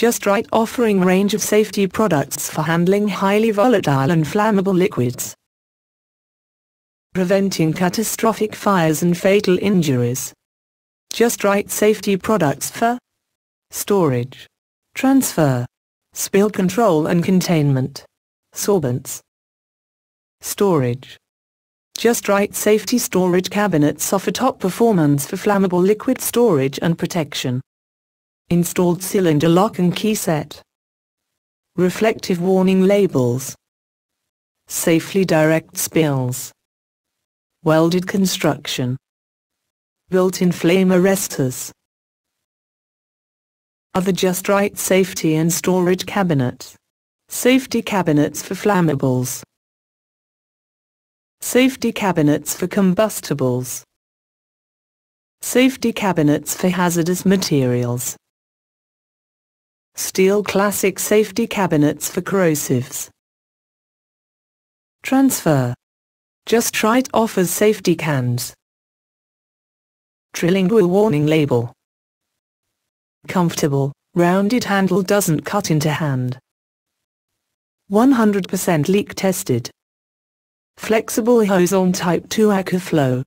Justrite offering range of safety products for handling highly volatile and flammable liquids. Preventing catastrophic fires and fatal injuries. Justrite safety products for storage, transfer, spill control and containment, sorbents, storage. Justrite safety storage cabinets offer top performance for flammable liquid storage and protection. Installed cylinder lock and key set. Reflective warning labels. Safely direct spills. Welded construction. Built-in flame arresters. Other Justrite safety and storage cabinets. Safety cabinets for flammables. Safety cabinets for combustibles. Safety cabinets for hazardous materials. Steel Classic Safety Cabinets for Corrosives. Transfer. Justrite offers safety cans. Trilingual warning label. Comfortable, rounded handle doesn't cut into hand. 100% leak tested. Flexible hose on Type 2 AccuFlow.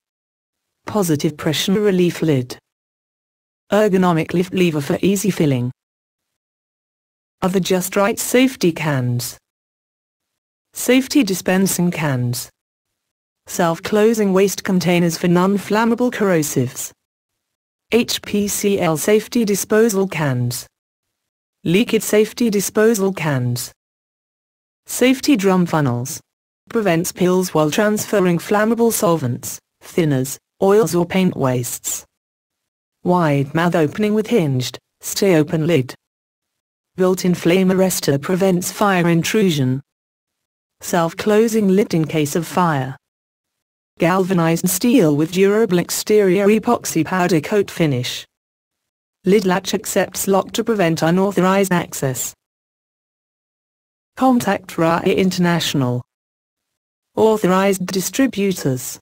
Positive pressure relief lid. Ergonomic lift lever for easy filling. Other Justrite safety cans. Safety dispensing cans. Self-closing waste containers for non-flammable corrosives. HPCL safety disposal cans. Leakage safety disposal cans. Safety drum funnels. Prevents spills while transferring flammable solvents, thinners, oils or paint wastes. Wide mouth opening with hinged, stay open lid. Built-in flame arrestor prevents fire intrusion. Self-closing lid in case of fire. Galvanized steel with durable exterior epoxy powder coat finish. Lid latch accepts lock to prevent unauthorized access. Contact Raah International. Authorized distributors.